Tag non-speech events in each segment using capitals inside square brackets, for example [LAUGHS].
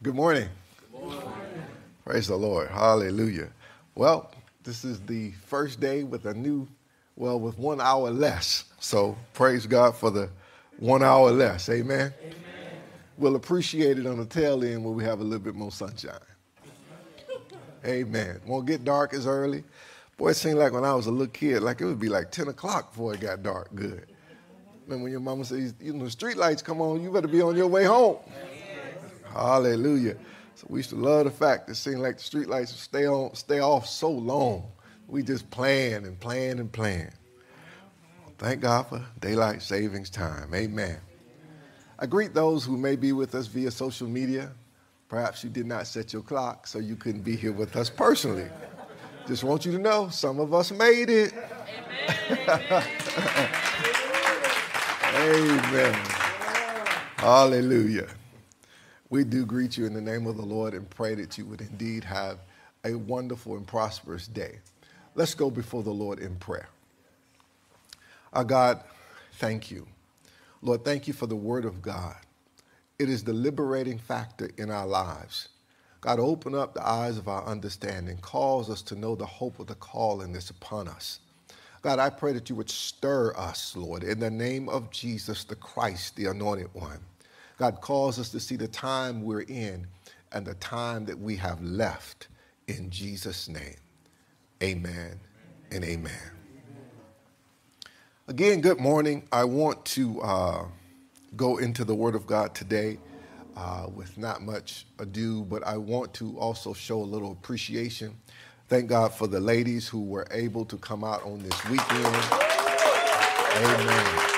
Good morning. Good morning. Praise the Lord. Hallelujah. Well, this is the first day with a new, well, with one hour less. So praise God for the one hour less. Amen. Amen. We'll appreciate it on the tail end when we have a little bit more sunshine. Amen. Won't get dark as early. Boy, it seemed like when I was a little kid, like it would be like 10 o'clock before it got dark good. And when your mama says, you know, the street lights come on, you better be on your way home. Hallelujah. So we used to love the fact that it seemed like the street lights would stay on, stay off so long. We just plan and plan and plan. Thank God for daylight savings time. Amen. I greet those who may be with us via social media. Perhaps you did not set your clock, so you couldn't be here with us personally. Just want you to know some of us made it. Amen. [LAUGHS] Amen. Hallelujah. We do greet you in the name of the Lord and pray that you would indeed have a wonderful and prosperous day. Let's go before the Lord in prayer. Our God, thank you. Lord, thank you for the word of God. It is the liberating factor in our lives. God, open up the eyes of our understanding, cause us to know the hope of the calling that's upon us. God, I pray that you would stir us, Lord, in the name of Jesus the Christ, the anointed one. God calls us to see the time we're in and the time that we have left in Jesus' name. Amen and amen. Again, good morning. I want to uh, go into the Word of God today uh, with not much ado, but I want to also show a little appreciation. Thank God for the ladies who were able to come out on this weekend. Amen.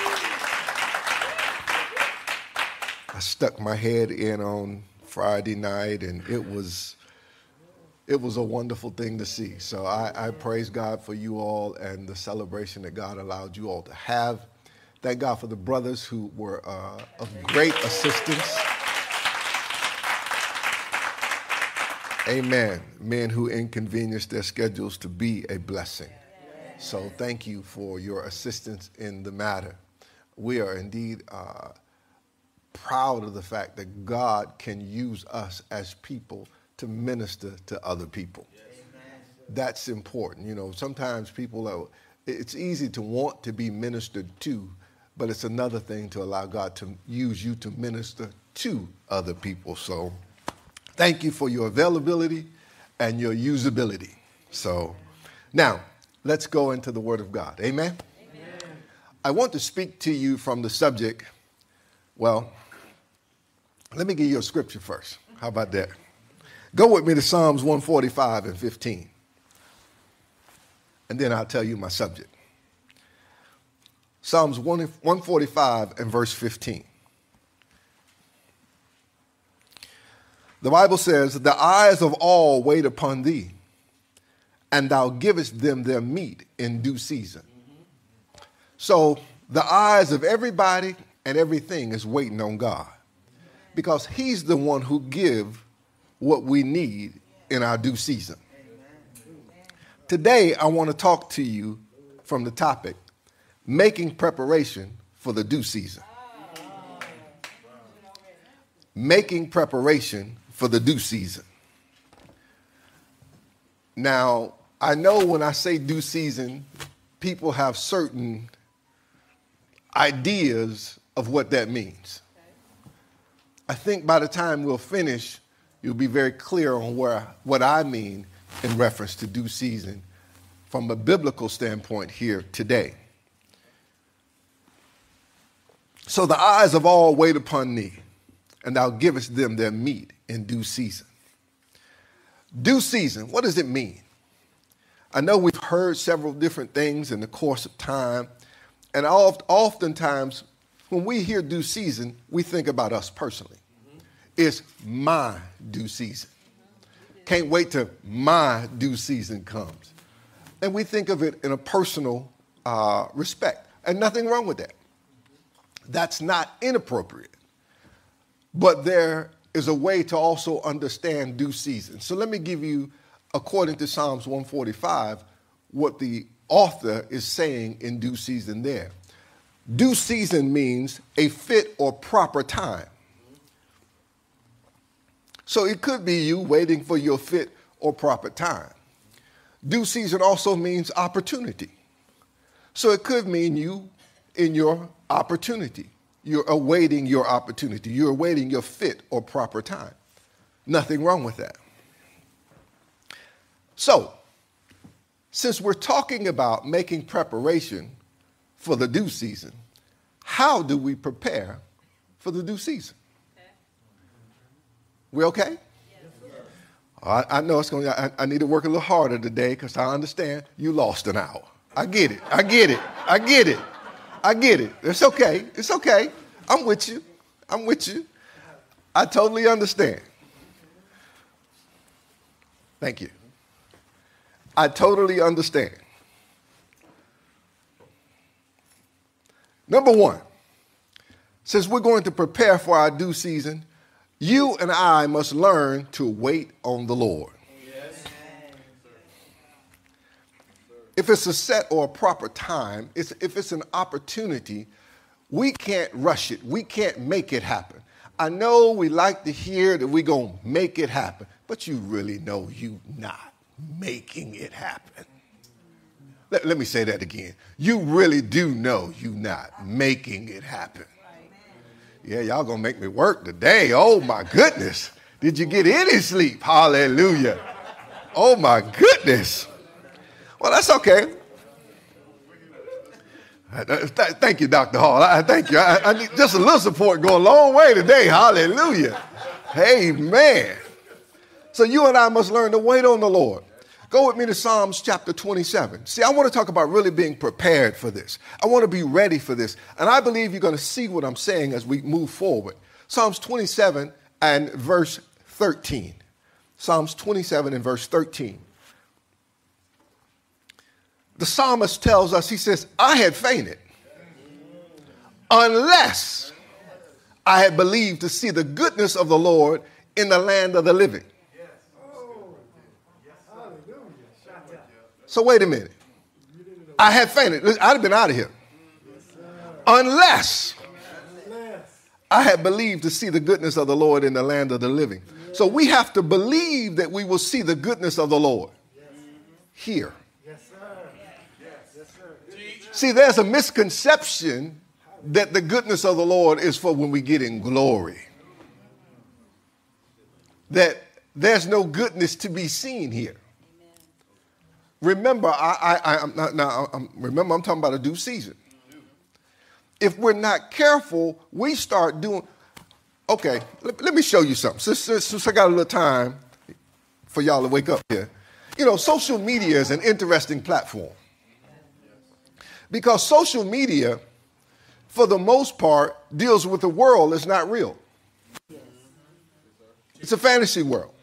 I stuck my head in on Friday night, and it was it was a wonderful thing to see. So I, I, praise God for you all and the celebration that God allowed you all to have. Thank God for the brothers who were uh, of great assistance. Amen. Men who inconvenienced their schedules to be a blessing. So thank you for your assistance in the matter. We are indeed uh, proud of the fact that God can use us as people to minister to other people. That's important. You know, sometimes people are, it's easy to want to be ministered to, but it's another thing to allow God to use you to minister to other people. So thank you for your availability and your usability. So now let's go into the Word of God. Amen? Amen. I want to speak to you from the subject, well, let me give you a scripture first. How about that? Go with me to Psalms 145 and 15. And then I'll tell you my subject. Psalms 145 and verse 15. The Bible says, The eyes of all wait upon thee, and thou givest them their meat in due season. So the eyes of everybody and everything is waiting on God because he's the one who give what we need in our due season. Today, I want to talk to you from the topic making preparation for the due season. Making preparation for the due season. Now, I know when I say due season, people have certain ideas of what that means. I think by the time we'll finish, you'll be very clear on where, what I mean in reference to due season from a biblical standpoint here today. So the eyes of all wait upon thee, and thou givest them their meat in due season. Due season, what does it mean? I know we've heard several different things in the course of time, and oftentimes when we hear due season, we think about us personally. It's my due season. Can't wait till my due season comes. And we think of it in a personal uh, respect, and nothing wrong with that. That's not inappropriate. But there is a way to also understand due season. So let me give you, according to Psalms 145, what the author is saying in due season there. Due season means a fit or proper time. So it could be you waiting for your fit or proper time. Due season also means opportunity. So it could mean you in your opportunity. You're awaiting your opportunity. You're awaiting your fit or proper time. Nothing wrong with that. So, since we're talking about making preparation for the due season, how do we prepare for the due season? We okay? I, I, know it's going. I, I need to work a little harder today because I understand you lost an hour. I get it. I get it. I get it. I get it. It's okay. It's okay. I'm with you. I'm with you. I totally understand. Thank you. I totally understand. Number one, since we're going to prepare for our due season, you and I must learn to wait on the Lord. If it's a set or a proper time, it's, if it's an opportunity, we can't rush it. We can't make it happen. I know we like to hear that we're going to make it happen, but you really know you're not making it happen. Let, let me say that again. You really do know you're not making it happen. Yeah, y'all gonna make me work today. Oh my goodness. Did you get any sleep? Hallelujah. Oh my goodness. Well, that's okay. Uh, thank you, Dr. Hall. I thank you. I, I need just a little support go a long way today. Hallelujah. Amen. So you and I must learn to wait on the Lord. Go with me to Psalms chapter 27. See, I want to talk about really being prepared for this. I want to be ready for this. And I believe you're going to see what I'm saying as we move forward. Psalms 27 and verse 13. Psalms 27 and verse 13. The psalmist tells us, he says, I had fainted unless I had believed to see the goodness of the Lord in the land of the living. So wait a minute. I had fainted. I'd have been out of here. Unless I had believed to see the goodness of the Lord in the land of the living. So we have to believe that we will see the goodness of the Lord here. See, there's a misconception that the goodness of the Lord is for when we get in glory. That there's no goodness to be seen here. Remember, I, I, am not now. I'm, remember, I'm talking about a due season. If we're not careful, we start doing. Okay, let, let me show you something. Since, since, since I got a little time for y'all to wake up here, you know, social media is an interesting platform because social media, for the most part, deals with a world that's not real. It's a fantasy world.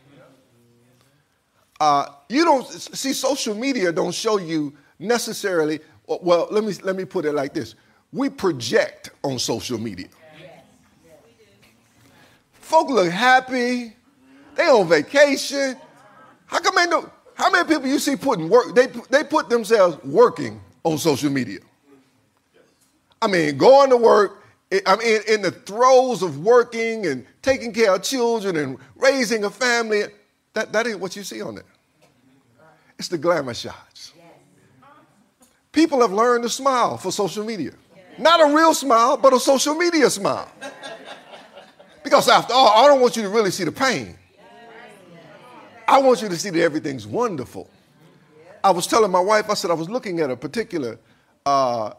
Uh, you don't see social media don't show you necessarily. Well, let me let me put it like this: we project on social media. Folk look happy. They on vacation. How come they know? How many people you see putting work? They they put themselves working on social media. I mean, going to work. I mean, in the throes of working and taking care of children and raising a family. That, that ain't what you see on there. It's the glamour shots. People have learned to smile for social media. Not a real smile, but a social media smile. Because after all, I don't want you to really see the pain. I want you to see that everything's wonderful. I was telling my wife, I said I was looking at a particular uh,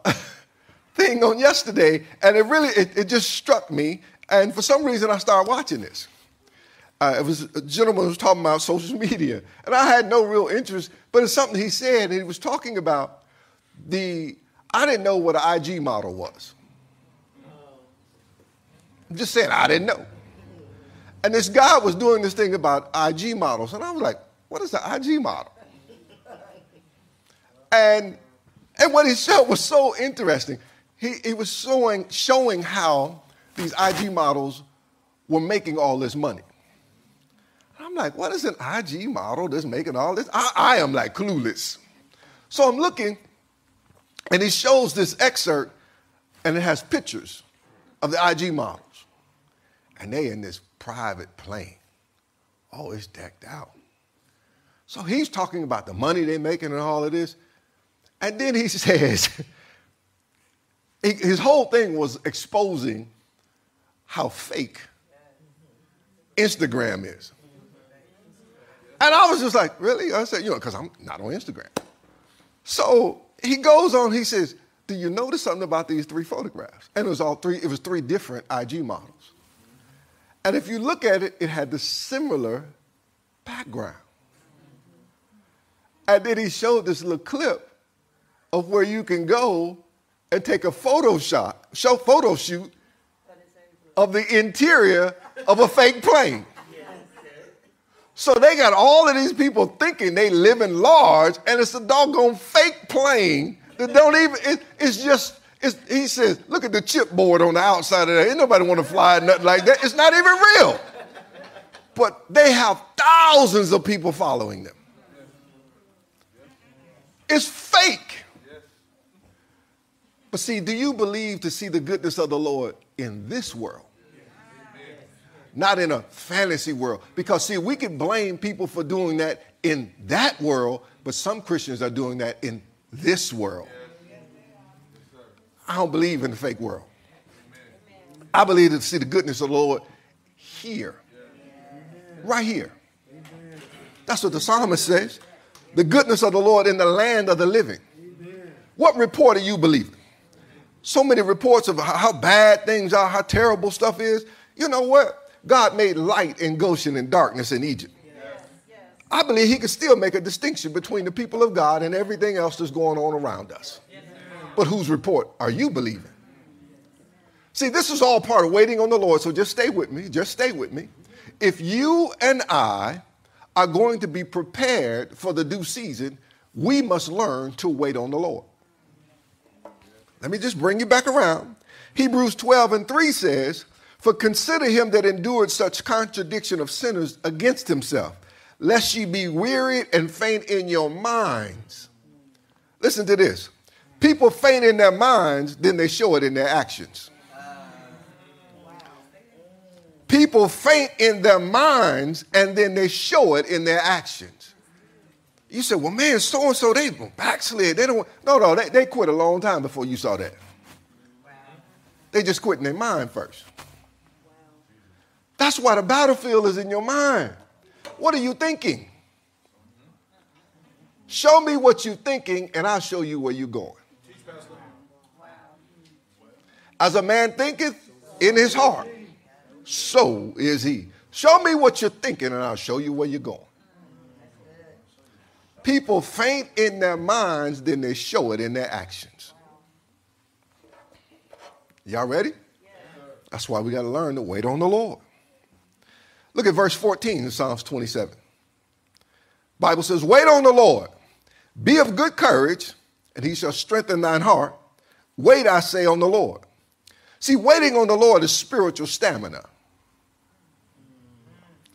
[LAUGHS] thing on yesterday, and it really, it, it just struck me. And for some reason, I started watching this uh, it was a gentleman who was talking about social media, and I had no real interest, but it's something he said, and he was talking about the. I didn't know what an IG model was. I'm just saying, I didn't know. And this guy was doing this thing about IG models, and I was like, what is an IG model? And, and what he showed was so interesting. He, he was showing, showing how these IG models were making all this money. I'm like, what is an IG model that's making all this? I, I am like clueless. So I'm looking, and he shows this excerpt, and it has pictures of the IG models. And they in this private plane Oh, it's decked out. So he's talking about the money they're making and all of this. And then he [LAUGHS] says, his whole thing was exposing how fake Instagram is. And I was just like, really? I said, you know, because I'm not on Instagram. So he goes on, he says, do you notice something about these three photographs? And it was all three, it was three different IG models. And if you look at it, it had the similar background. And then he showed this little clip of where you can go and take a photo shot, show photo shoot of the interior of a fake plane. So they got all of these people thinking they live in large, and it's a doggone fake plane that don't even, it, it's just, it's, he says, look at the chipboard on the outside of that. Ain't nobody want to fly nothing like that. It's not even real. But they have thousands of people following them. It's fake. But see, do you believe to see the goodness of the Lord in this world? Not in a fantasy world. Because, see, we can blame people for doing that in that world, but some Christians are doing that in this world. I don't believe in the fake world. I believe to see the goodness of the Lord here, right here. That's what the psalmist says. The goodness of the Lord in the land of the living. What report are you believing? So many reports of how bad things are, how terrible stuff is. You know what? God made light in Goshen and darkness in Egypt. I believe he could still make a distinction between the people of God and everything else that's going on around us. But whose report are you believing? See, this is all part of waiting on the Lord, so just stay with me. Just stay with me. If you and I are going to be prepared for the due season, we must learn to wait on the Lord. Let me just bring you back around. Hebrews 12 and 3 says, for consider him that endured such contradiction of sinners against himself, lest ye be wearied and faint in your minds. Listen to this. People faint in their minds, then they show it in their actions. People faint in their minds and then they show it in their actions. You say, well, man, so and so, they backslid. They don't, no, no, they, they quit a long time before you saw that. They just quit in their mind first. That's why the battlefield is in your mind. What are you thinking? Show me what you're thinking, and I'll show you where you're going. As a man thinketh in his heart, so is he. Show me what you're thinking, and I'll show you where you're going. People faint in their minds, then they show it in their actions. Y'all ready? That's why we got to learn to wait on the Lord. Look at verse 14 in Psalms 27. Bible says, Wait on the Lord, be of good courage, and he shall strengthen thine heart. Wait, I say, on the Lord. See, waiting on the Lord is spiritual stamina.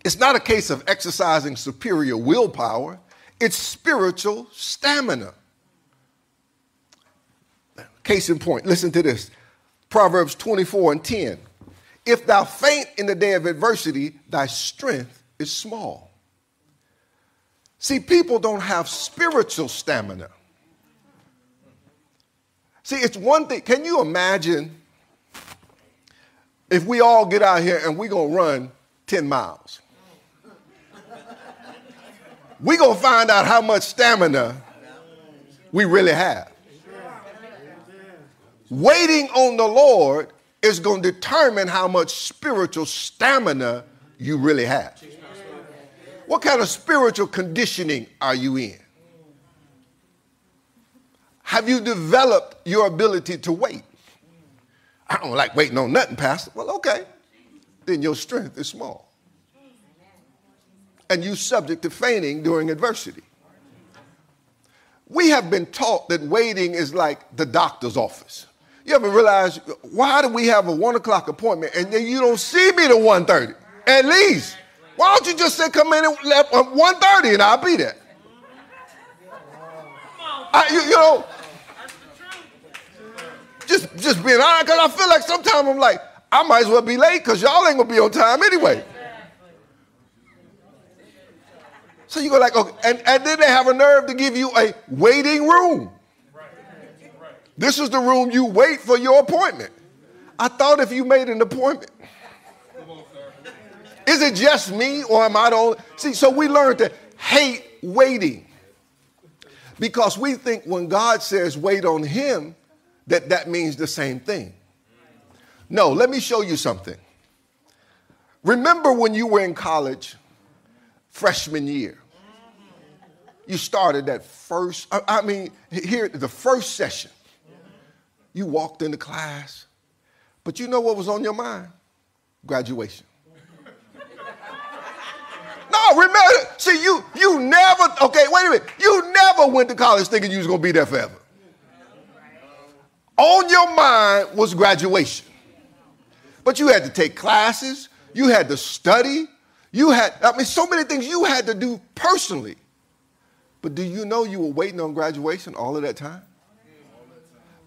It's not a case of exercising superior willpower, it's spiritual stamina. Case in point, listen to this Proverbs 24 and 10. If thou faint in the day of adversity, thy strength is small. See, people don't have spiritual stamina. See, it's one thing. Can you imagine if we all get out here and we're going to run 10 miles? We're going to find out how much stamina we really have. Waiting on the Lord is going to determine how much spiritual stamina you really have. What kind of spiritual conditioning are you in? Have you developed your ability to wait? I don't like waiting on nothing, Pastor. Well, okay. Then your strength is small. And you're subject to fainting during adversity. We have been taught that waiting is like the doctor's office. You ever realize why do we have a one o'clock appointment and then you don't see me to 1.30? At least. Why don't you just say come in at uh, 1.30 and I'll be there? I, you, you know, just just being honest, because I feel like sometimes I'm like, I might as well be late because y'all ain't gonna be on time anyway. So you go like, okay, and, and then they have a nerve to give you a waiting room. This is the room you wait for your appointment. I thought if you made an appointment, is it just me or am I the only? See, so we learned to hate waiting because we think when God says wait on Him, that that means the same thing. No, let me show you something. Remember when you were in college, freshman year? You started that first, I mean, here, the first session. You walked into class, but you know what was on your mind? Graduation. [LAUGHS] No, remember, see, you you never, okay, wait a minute. You never went to college thinking you was gonna be there forever. On your mind was graduation. But you had to take classes, you had to study, you had, I mean, so many things you had to do personally. But do you know you were waiting on graduation all of that time?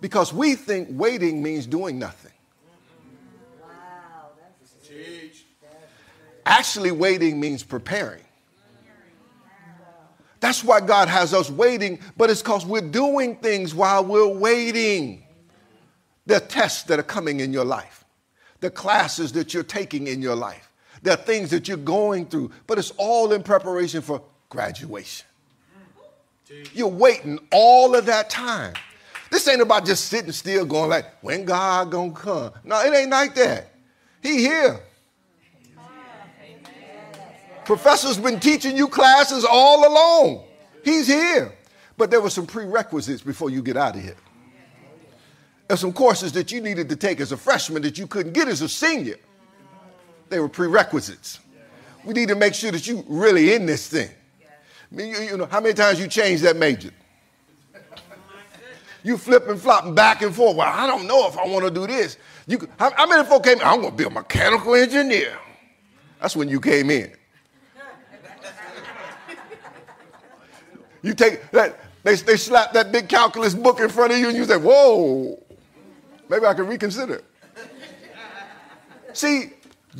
Because we think waiting means doing nothing. Actually, waiting means preparing. That's why God has us waiting, but it's because we're doing things while we're waiting. There are tests that are coming in your life, the classes that you're taking in your life, there are things that you're going through, but it's all in preparation for graduation. You're waiting all of that time. This ain't about just sitting still going like, when God gonna come? No, it ain't like that. He here. Professor's been teaching you classes all along. He's here. But there were some prerequisites before you get out of here. There's some courses that you needed to take as a freshman that you couldn't get as a senior. They were prerequisites. We need to make sure that you really in this thing. I mean, you, you know, how many times you changed that major? You flipping, flopping back and forth. Well, I don't know if I want to do this. You, how, how many folks came? I'm going to be a mechanical engineer. That's when you came in. You take that, they, they slap that big calculus book in front of you and you say, whoa, maybe I can reconsider. See,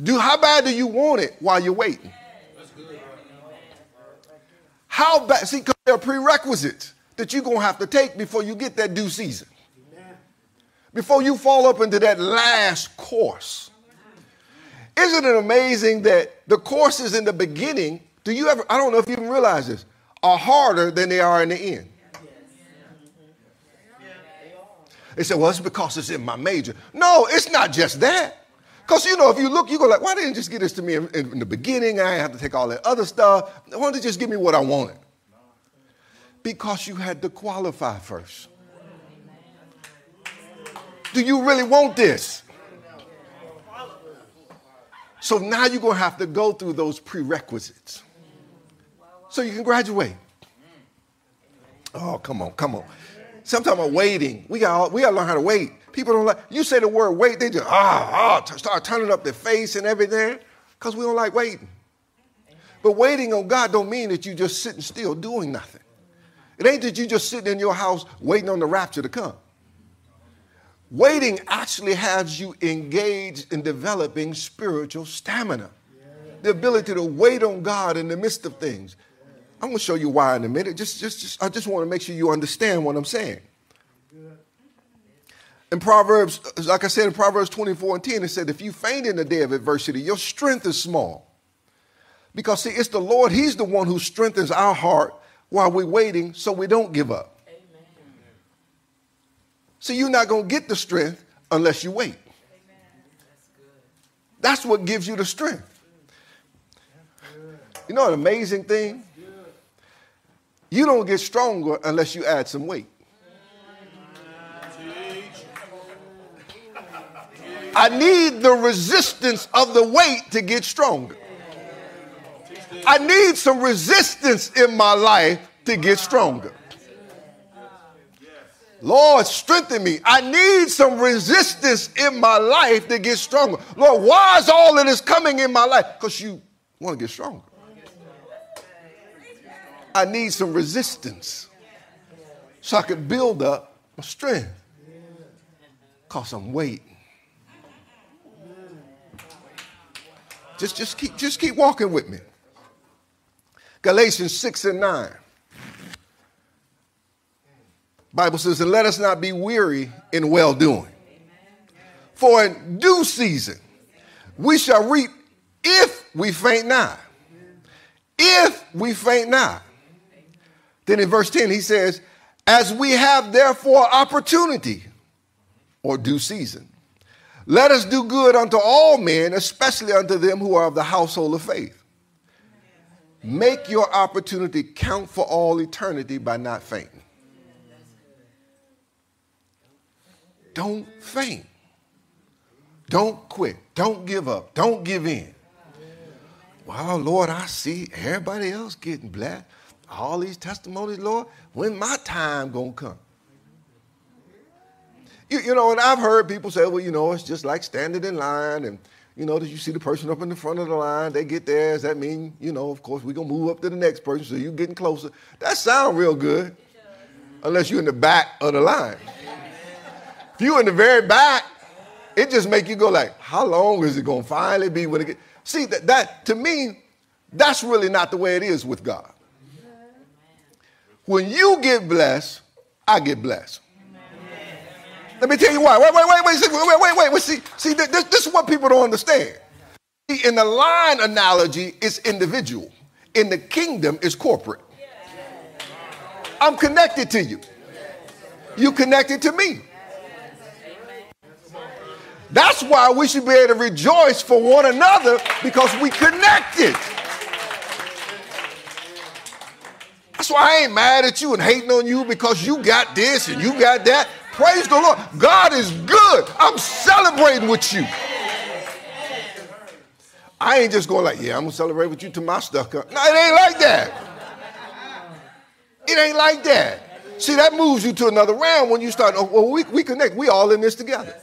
do how bad do you want it while you're waiting? How bad? See, because there are prerequisites that you're going to have to take before you get that due season. Before you fall up into that last course. Isn't it amazing that the courses in the beginning, do you ever, I don't know if you even realize this, are harder than they are in the end. They said, well, it's because it's in my major. No, it's not just that. Because, you know, if you look, you go like, why didn't you just get this to me in, in, in the beginning? I have to take all that other stuff. Why don't you just give me what I wanted? Because you had to qualify first. Do you really want this? So now you're going to have to go through those prerequisites so you can graduate. Oh, come on, come on. Sometimes I'm waiting. We got we got to learn how to wait. People don't like. You say the word wait, they just ah ah start turning up their face and everything because we don't like waiting. But waiting on God don't mean that you just sitting still doing nothing. It ain't that you just sitting in your house waiting on the rapture to come. Waiting actually has you engaged in developing spiritual stamina, the ability to wait on God in the midst of things. I'm going to show you why in a minute. Just, just, just, I just want to make sure you understand what I'm saying. In Proverbs, like I said in Proverbs 24 and 10, it said, if you faint in the day of adversity, your strength is small. Because, see, it's the Lord, He's the one who strengthens our heart while we're waiting so we don't give up. Amen. See, you're not going to get the strength unless you wait. That's, That's what gives you the strength. You know an amazing thing? You don't get stronger unless you add some weight. I need the resistance of the weight to get stronger. I need some resistance in my life to get stronger. Lord, strengthen me. I need some resistance in my life to get stronger. Lord, why is all of this coming in my life? Because you want to get stronger. I need some resistance so I can build up my strength. Because I'm waiting. Just, just, keep, just keep walking with me. Galatians 6 and 9. Bible says, and let us not be weary in well doing. For in due season we shall reap if we faint not. If we faint not. Then in verse 10 he says, as we have therefore opportunity or due season, let us do good unto all men, especially unto them who are of the household of faith. Make your opportunity count for all eternity by not fainting. Don't faint. Don't quit. Don't give up. Don't give in. Well, Lord, I see everybody else getting blessed. All these testimonies, Lord, when my time gonna come? You, you know, and I've heard people say, well, you know, it's just like standing in line and you know, that you see the person up in the front of the line, they get. Does that mean, you know, of course, we're going to move up to the next person, so you're getting closer. That sound real good, unless you're in the back of the line. If you're in the very back, it just make you go like, how long is it going to finally be when it get? See, that, that to me, that's really not the way it is with God. When you get blessed, I get blessed. Let me tell you why. Wait, wait, wait, wait, wait, wait, wait, wait. See, see, this, this is what people don't understand. In the line analogy, it's individual. In the kingdom, it's corporate. I'm connected to you. You connected to me. That's why we should be able to rejoice for one another because we connected. That's why I ain't mad at you and hating on you because you got this and you got that. Praise the Lord. God is good. I'm celebrating with you. I ain't just going like, yeah, I'm gonna celebrate with you till my stuff. No, it ain't like that. It ain't like that. See, that moves you to another realm when you start, oh, well, we, we connect. We all in this together.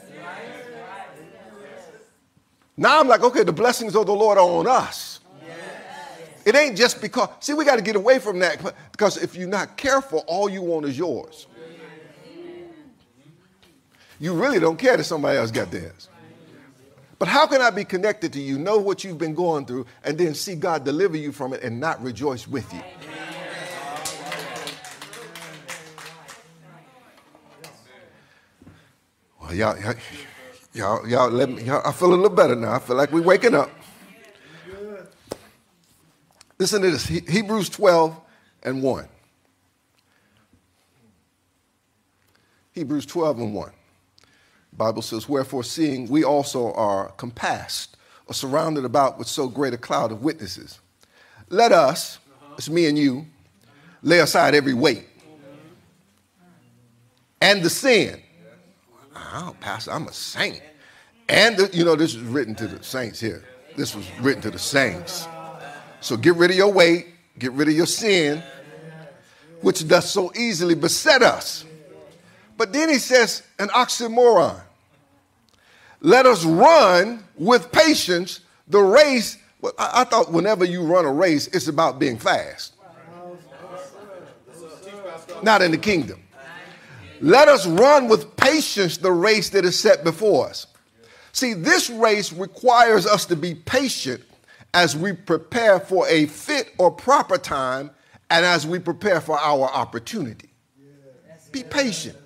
Now I'm like, okay, the blessings of the Lord are on us. It ain't just because, see, we got to get away from that because if you're not careful, all you want is yours you really don't care that somebody else got theirs. But how can I be connected to you, know what you've been going through, and then see God deliver you from it and not rejoice with you? Well, y'all, y'all, y'all, let me, y'all, I feel a little better now. I feel like we're waking up. Listen to this Hebrews 12 and 1. Hebrews 12 and 1. Bible says, Wherefore, seeing we also are compassed or surrounded about with so great a cloud of witnesses, let us, it's me and you, lay aside every weight and the sin. Oh, Pastor, I'm a saint. And, the, you know, this is written to the saints here. This was written to the saints. So get rid of your weight, get rid of your sin, which does so easily beset us. But then he says an oxymoron. Let us run with patience the race. Well, I, I thought whenever you run a race, it's about being fast. Not in the kingdom. Let us run with patience the race that is set before us. See, this race requires us to be patient as we prepare for a fit or proper time and as we prepare for our opportunity. Be patient.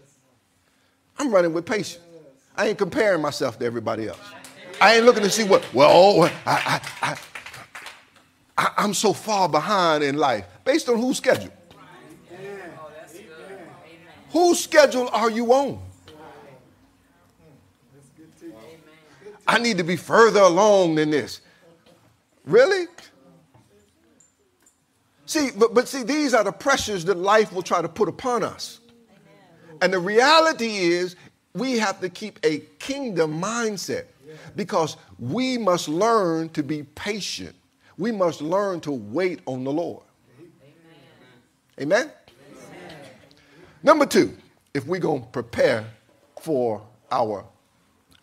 I'm running with patience. I ain't comparing myself to everybody else. I ain't looking to see what, well, oh, I, I, I, I'm so far behind in life. Based on whose schedule? Whose schedule are you on? I need to be further along than this. Really? See, but, but see, these are the pressures that life will try to put upon us. And the reality is, we have to keep a kingdom mindset because we must learn to be patient. We must learn to wait on the Lord. Amen? Amen? Amen. Number two, if we're going to prepare for our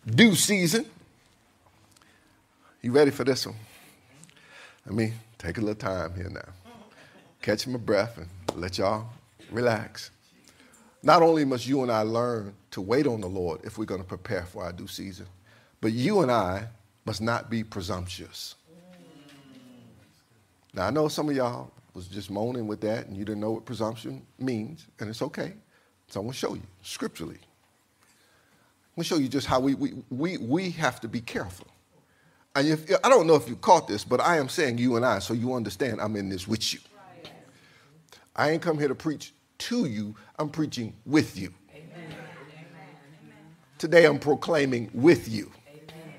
due season, you ready for this one? Let me take a little time here now. Catch my breath and let y'all relax. Not only must you and I learn to wait on the Lord if we're going to prepare for our due season, but you and I must not be presumptuous. Now, I know some of y'all was just moaning with that and you didn't know what presumption means, and it's okay. So I'm going to show you scripturally. I'm going to show you just how we, we, we, we have to be careful. And if, I don't know if you caught this, but I am saying you and I, so you understand I'm in this with you. I ain't come here to preach to you, I'm preaching with you. Amen. Today I'm proclaiming with you. Amen.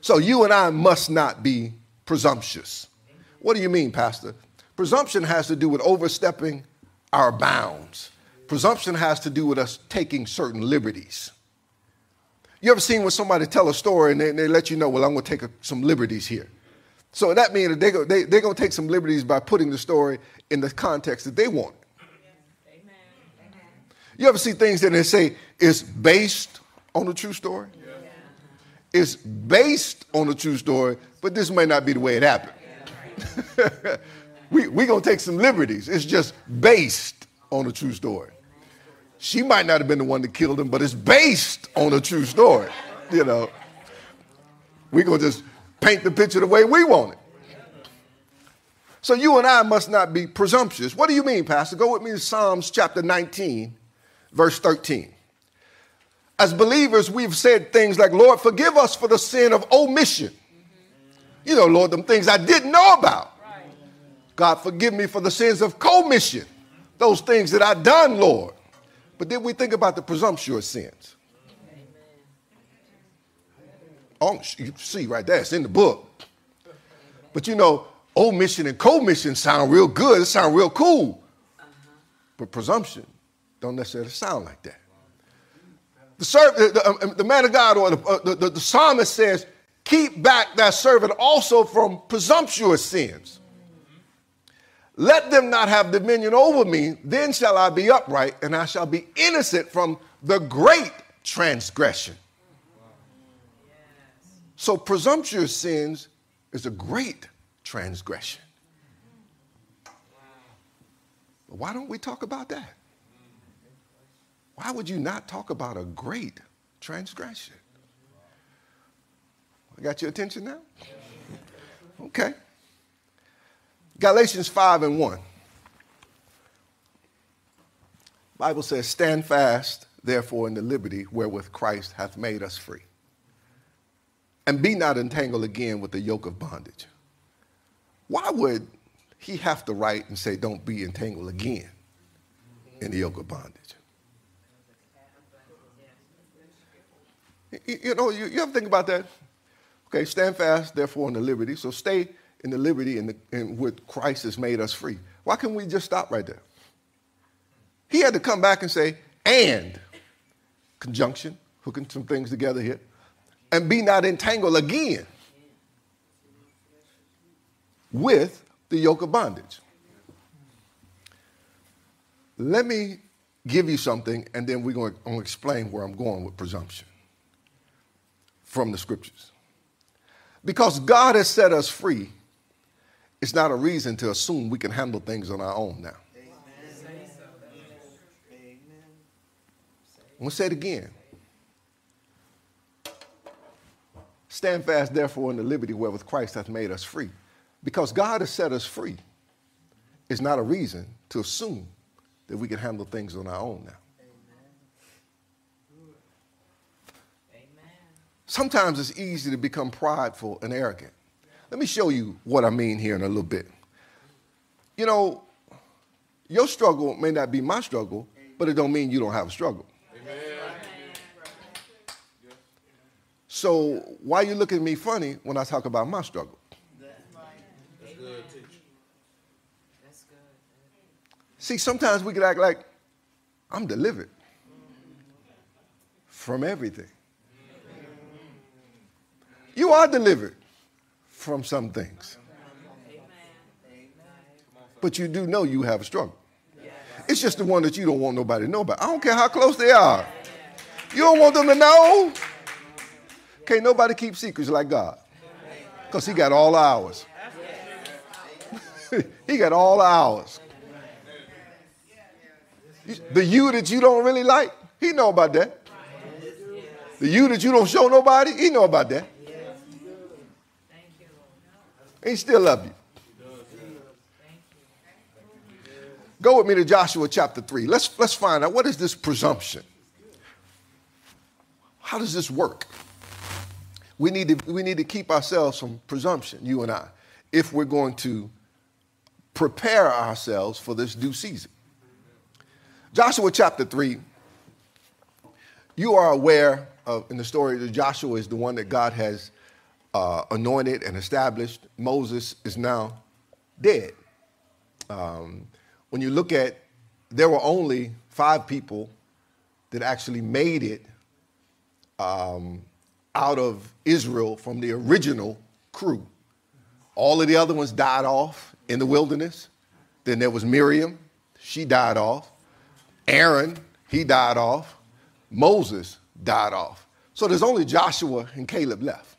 So you and I must not be presumptuous. What do you mean, Pastor? Presumption has to do with overstepping our bounds. Presumption has to do with us taking certain liberties. You ever seen when somebody tell a story and they, they let you know, well, I'm going to take a, some liberties here. So that means that they go, they, they're going to take some liberties by putting the story in the context that they want. Amen. You ever see things that they say is based on a true story? Yeah. It's based on a true story, but this may not be the way it happened. We're [LAUGHS] we going to take some liberties. It's just based on a true story. She might not have been the one that killed him, but it's based on a true story. You know, we're going to just paint the picture the way we want it. So you and I must not be presumptuous. What do you mean, Pastor? Go with me to Psalms chapter 19, verse 13. As believers, we've said things like, Lord, forgive us for the sin of omission. Mm-hmm. You know, Lord, them things I didn't know about. God, forgive me for the sins of commission, those things that I done, Lord. But then we think about the presumptuous sins. Oh, you see right there, it's in the book. But you know, omission and commission sound real good, it sound real cool. But presumption don't necessarily sound like that. The, the, the, um, the man of God or the, uh, the, the psalmist says, keep back that servant also from presumptuous sins. Let them not have dominion over me, then shall I be upright, and I shall be innocent from the great transgression. So, presumptuous sins is a great transgression. But why don't we talk about that? Why would you not talk about a great transgression? I got your attention now? Okay. Galatians 5 and 1. Bible says, Stand fast, therefore, in the liberty wherewith Christ hath made us free. And be not entangled again with the yoke of bondage. Why would he have to write and say, Don't be entangled again in the yoke of bondage? You know, you, you ever think about that? Okay, stand fast, therefore, in the liberty. So stay in the liberty and, the, and what Christ has made us free. Why can't we just stop right there? He had to come back and say, and, conjunction, hooking some things together here, and be not entangled again with the yoke of bondage. Let me give you something, and then we're going to explain where I'm going with presumption from the scriptures. Because God has set us free it's not a reason to assume we can handle things on our own now. I'm going to say it again. Stand fast, therefore, in the liberty wherewith Christ hath made us free. Because God has set us free, it's not a reason to assume that we can handle things on our own now. Sometimes it's easy to become prideful and arrogant. Let me show you what I mean here in a little bit. You know, your struggle may not be my struggle, but it don't mean you don't have a struggle. So why you look at me funny when I talk about my struggle? See, sometimes we can act like I'm delivered from everything. You are delivered from some things. But you do know you have a struggle. It's just the one that you don't want nobody to know about. I don't care how close they are. You don't want them to know. Can't nobody keep secrets like God. Because he got all hours. [LAUGHS] he got all hours. The you that you don't really like, he know about that. The you that you don't show nobody, he know about that. He still love you. Go with me to Joshua chapter 3. Let's, let's find out what is this presumption? How does this work? We need, to, we need to keep ourselves from presumption, you and I, if we're going to prepare ourselves for this due season. Joshua chapter 3, you are aware of, in the story that Joshua is the one that God has uh, anointed and established. Moses is now dead. Um, when you look at, there were only five people that actually made it um, out of Israel from the original crew. All of the other ones died off in the wilderness. Then there was Miriam, she died off. Aaron, he died off. Moses died off. So there's only Joshua and Caleb left.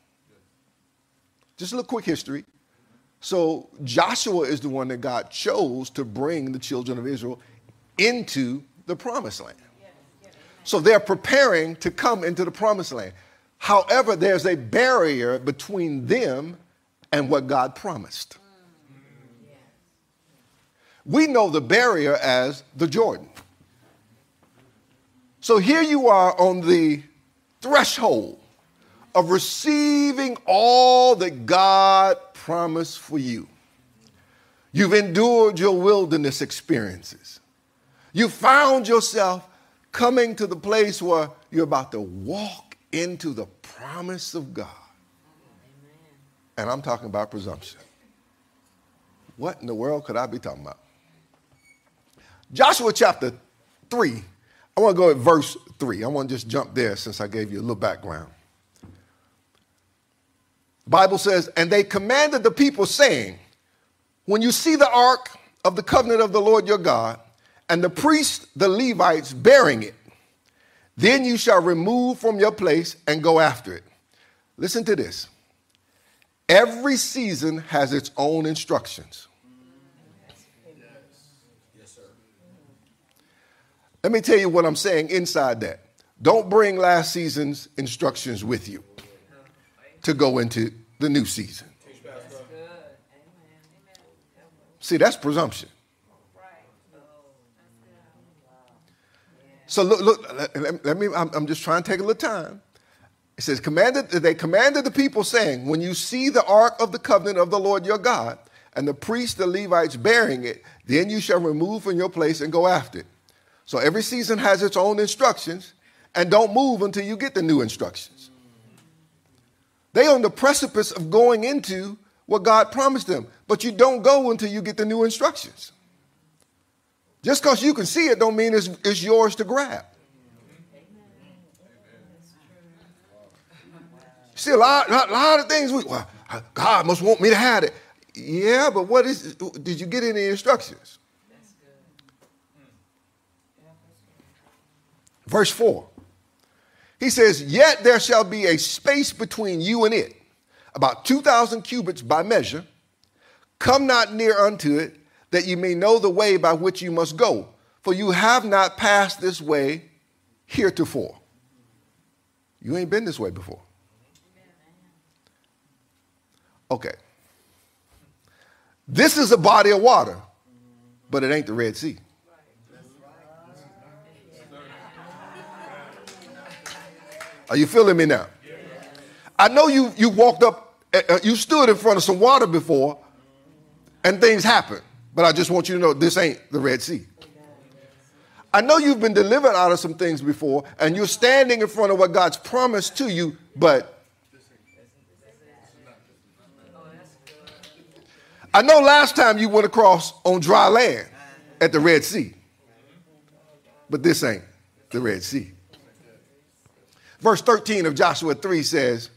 Just a little quick history. So Joshua is the one that God chose to bring the children of Israel into the promised land. So they're preparing to come into the promised land. However, there's a barrier between them and what God promised. We know the barrier as the Jordan. So here you are on the threshold of receiving all that God promised for you. You've endured your wilderness experiences. You found yourself coming to the place where you're about to walk into the promise of God. And I'm talking about presumption. What in the world could I be talking about? Joshua chapter 3. I want to go at verse 3. I want to just jump there since I gave you a little background. Bible says, and they commanded the people, saying, When you see the ark of the covenant of the Lord your God, and the priests, the Levites, bearing it, then you shall remove from your place and go after it. Listen to this. Every season has its own instructions. Let me tell you what I'm saying inside that. Don't bring last season's instructions with you to go into the new season. See, that's presumption. So look, look let, let me, I'm, I'm, just trying to take a little time. It says, commanded, they commanded the people, saying, When you see the ark of the covenant of the Lord your God, and the priests, the Levites, bearing it, then you shall remove from your place and go after it. So every season has its own instructions, and don't move until you get the new instructions. They on the precipice of going into what God promised them, but you don't go until you get the new instructions. Just because you can see it don't mean it's, it's yours to grab. See, a lot, a lot of things, we, well, God must want me to have it. Yeah, but what is, did you get any instructions? Verse 4. He says, Yet there shall be a space between you and it, about 2,000 cubits by measure. Come not near unto it, that you may know the way by which you must go, for you have not passed this way heretofore. You ain't been this way before. Okay. This is a body of water, but it ain't the Red Sea. Are you feeling me now? I know you, you walked up, uh, uh, you stood in front of some water before and things happen, but I just want you to know this ain't the Red Sea. I know you've been delivered out of some things before and you're standing in front of what God's promised to you, but I know last time you went across on dry land at the Red Sea, but this ain't the Red Sea. Verse 13 of Joshua 3 says,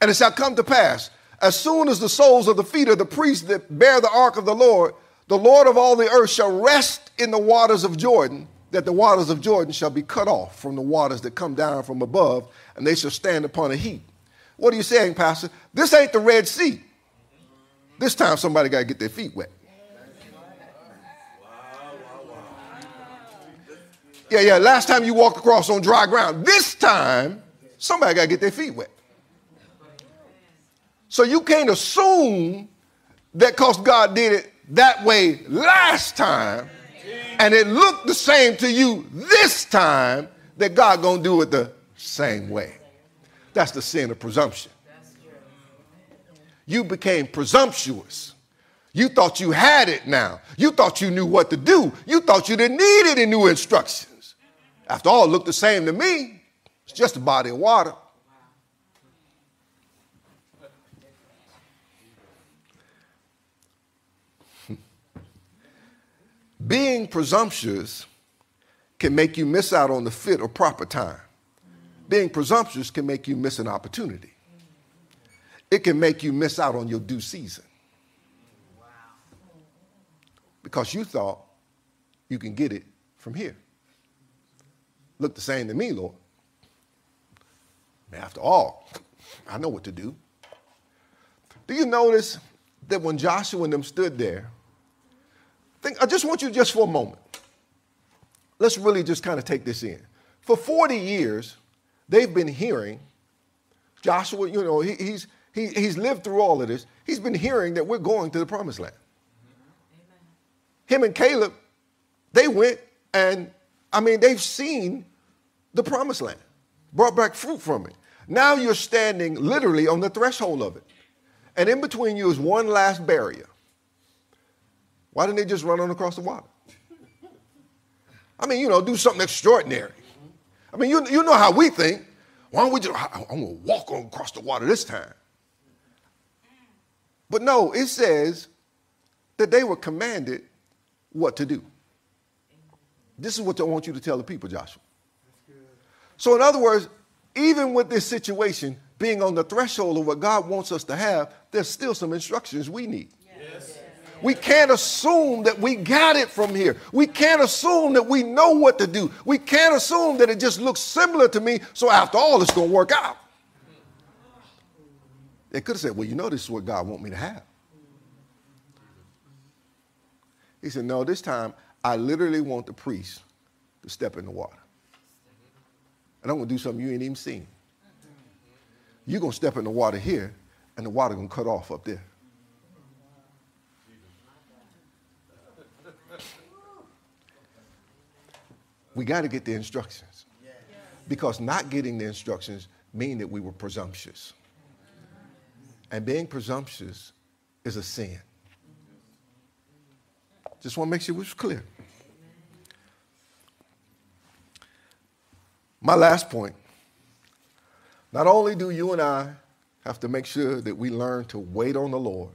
And it shall come to pass, as soon as the soles of the feet of the priests that bear the ark of the Lord, the Lord of all the earth shall rest in the waters of Jordan, that the waters of Jordan shall be cut off from the waters that come down from above, and they shall stand upon a heap. What are you saying, Pastor? This ain't the Red Sea. This time somebody got to get their feet wet. Yeah, yeah. Last time you walked across on dry ground. This time, somebody got to get their feet wet. So you can't assume that because God did it that way last time, and it looked the same to you this time, that God gonna do it the same way. That's the sin of presumption. You became presumptuous. You thought you had it now. You thought you knew what to do. You thought you didn't need any new instructions. After all, it looked the same to me. It's just a body of water. Being presumptuous can make you miss out on the fit or proper time. Being presumptuous can make you miss an opportunity. It can make you miss out on your due season. Because you thought you can get it from here. Look the same to me, Lord. After all, I know what to do. Do you notice that when Joshua and them stood there, think, I just want you just for a moment. Let's really just kind of take this in. For 40 years, they've been hearing Joshua, you know, he, he's, he, he's lived through all of this. He's been hearing that we're going to the promised land. Mm-hmm. Him and Caleb, they went and, I mean, they've seen the promised land, brought back fruit from it. Now you're standing literally on the threshold of it. And in between you is one last barrier. Why didn't they just run on across the water? I mean, you know, do something extraordinary. I mean, you, you know how we think. Why don't we just, I'm going to walk on across the water this time. But no, it says that they were commanded what to do. This is what I want you to tell the people, Joshua. So, in other words, even with this situation being on the threshold of what God wants us to have, there's still some instructions we need. We can't assume that we got it from here. We can't assume that we know what to do. We can't assume that it just looks similar to me, so after all, it's going to work out. They could have said, Well, you know, this is what God wants me to have. He said, No, this time I literally want the priest to step in the water. And I'm going to do something you ain't even seen. You're going to step in the water here, and the water going to cut off up there. We got to get the instructions. Because not getting the instructions mean that we were presumptuous. And being presumptuous is a sin. Just want to make sure it was clear. My last point not only do you and I have to make sure that we learn to wait on the Lord,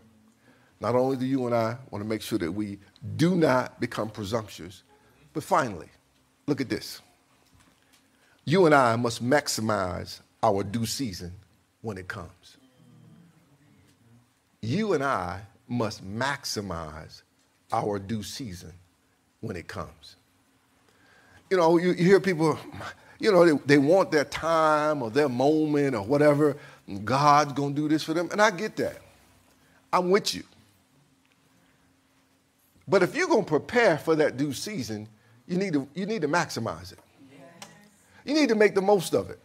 not only do you and I want to make sure that we do not become presumptuous, but finally, look at this. You and I must maximize our due season when it comes. You and I must maximize our due season when it comes. You know, you, you hear people, you know, they, they want their time or their moment or whatever. God's going to do this for them. And I get that. I'm with you. But if you're going to prepare for that due season, you need to, you need to maximize it. You need to make the most of it.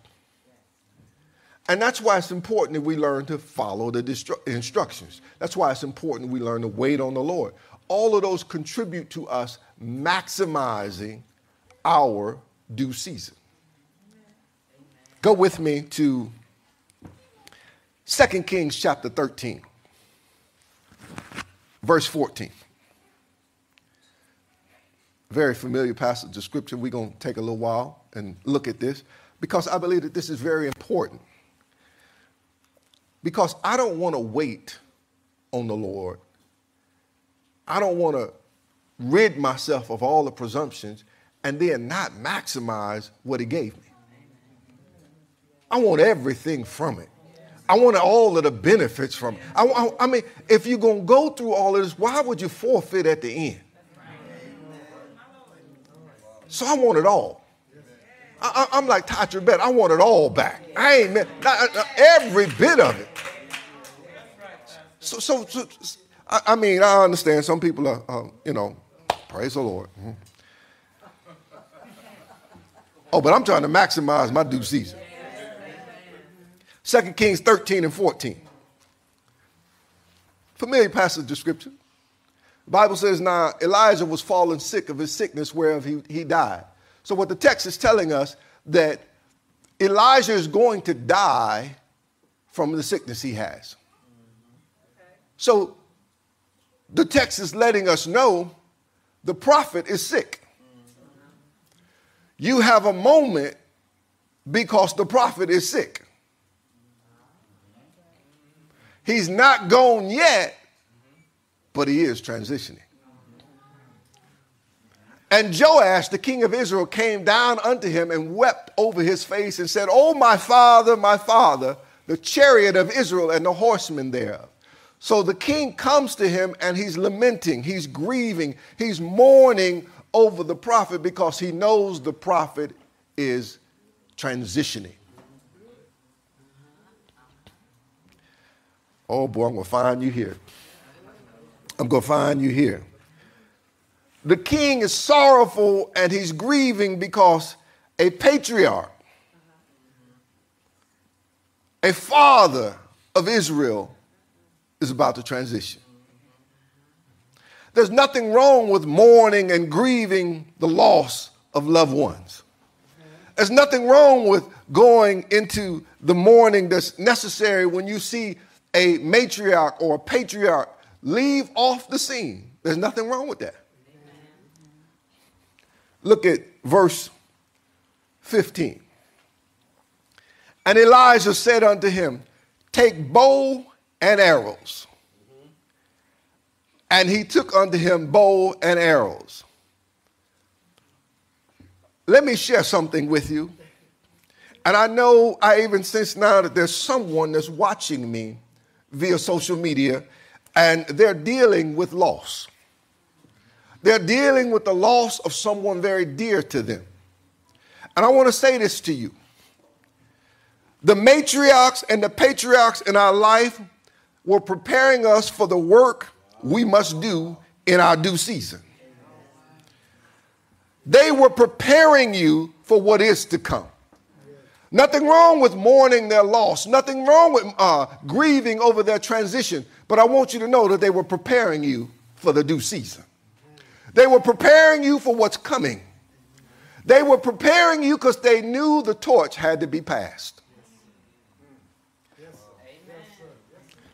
And that's why it's important that we learn to follow the distru- instructions. That's why it's important we learn to wait on the Lord. All of those contribute to us maximizing our due season. Go with me to 2 Kings chapter 13, verse 14. Very familiar passage of scripture. We're going to take a little while and look at this because I believe that this is very important. Because I don't want to wait on the Lord. I don't want to rid myself of all the presumptions and then not maximize what He gave me. I want everything from it. I want all of the benefits from it. I, I, I mean, if you're going to go through all of this, why would you forfeit at the end? So I want it all. I, am like Tasha Bet. I want it all back. I ain't meant not, not, every bit of it. So, so, so I, I, mean, I understand some people are, uh, you know, praise the Lord. Mm-hmm. Oh, but I'm trying to maximize my due season. 2 Kings 13 and 14. Familiar passage of. The Bible says now Elisha was fallen sick of his sickness whereof he, he died. So what the text is telling us that Elisha is going to die from the sickness he has. So the text is letting us know the prophet is sick. You have a moment because the prophet is sick. He's not gone yet, but he is transitioning. And Joash, the king of Israel, came down unto him and wept over his face and said, Oh, my father, my father, the chariot of Israel and the horsemen thereof. So the king comes to him and he's lamenting, he's grieving, he's mourning over the prophet because he knows the prophet is transitioning. Oh boy, I'm going to find you here. I'm going to find you here. The king is sorrowful and he's grieving because a patriarch, a father of Israel, is about to transition. There's nothing wrong with mourning and grieving the loss of loved ones. There's nothing wrong with going into the mourning that's necessary when you see a matriarch or a patriarch leave off the scene. There's nothing wrong with that. Look at verse 15. And Elisha said unto him, Take bow and arrows. And he took unto him bow and arrows. Let me share something with you. And I know I even sense now that there's someone that's watching me via social media and they're dealing with loss. They're dealing with the loss of someone very dear to them. And I want to say this to you the matriarchs and the patriarchs in our life were preparing us for the work we must do in our due season. They were preparing you for what is to come. Nothing wrong with mourning their loss, nothing wrong with uh, grieving over their transition, but I want you to know that they were preparing you for the due season. They were preparing you for what's coming. They were preparing you because they knew the torch had to be passed.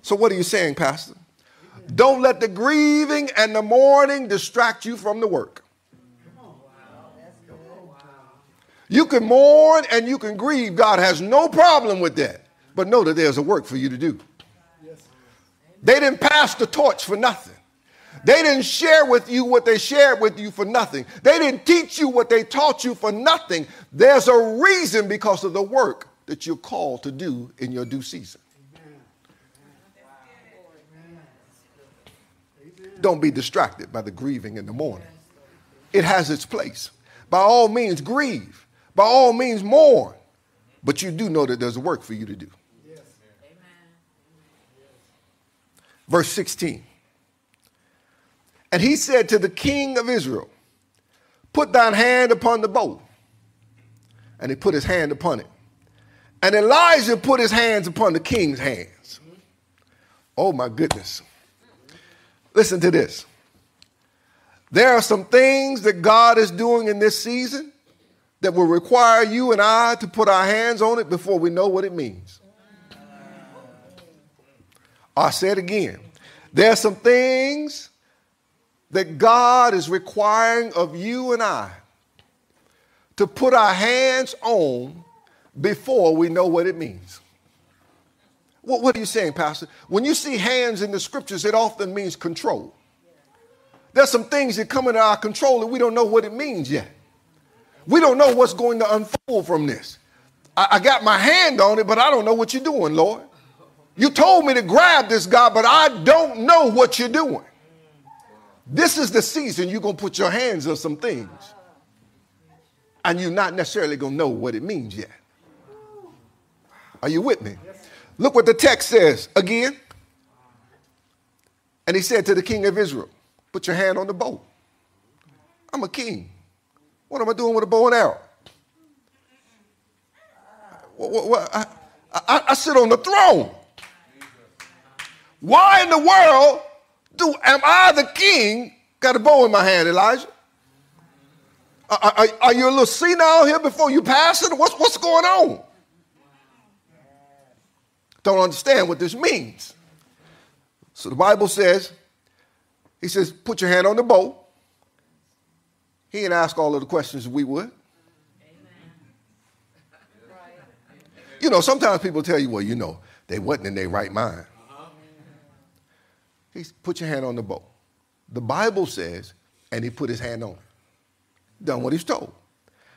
So, what are you saying, Pastor? Don't let the grieving and the mourning distract you from the work. You can mourn and you can grieve. God has no problem with that. But know that there's a work for you to do. They didn't pass the torch for nothing. They didn't share with you what they shared with you for nothing. They didn't teach you what they taught you for nothing. There's a reason because of the work that you're called to do in your due season. Don't be distracted by the grieving in the morning. It has its place. By all means, grieve. By all means, mourn. But you do know that there's work for you to do. Verse 16. And he said to the king of Israel, Put thine hand upon the bow. And he put his hand upon it. And Elisha put his hands upon the king's hands. Oh my goodness. Listen to this. There are some things that God is doing in this season that will require you and I to put our hands on it before we know what it means. I said again. There are some things that God is requiring of you and I to put our hands on before we know what it means. What, what are you saying, Pastor? When you see hands in the scriptures, it often means control. There's some things that come into our control and we don't know what it means yet. We don't know what's going to unfold from this. I, I got my hand on it, but I don't know what you're doing, Lord. You told me to grab this, guy, but I don't know what you're doing. This is the season you're going to put your hands on some things. And you're not necessarily going to know what it means yet. Are you with me? Look what the text says again. And he said to the king of Israel, Put your hand on the bow. I'm a king. What am I doing with a bow and arrow? What, what? I, I, I sit on the throne. Why in the world Do am I the king? Got a bow in my hand, Elisha. Are, are, are you a little senile here before you pass it? What's, what's going on? Don't understand what this means. So the Bible says, he says, put your hand on the bow. He didn't ask all of the questions we would. You know, sometimes people tell you, well, you know, they wasn't in their right mind. He put your hand on the bow. The Bible says, and he put his hand on it. Done what he's told.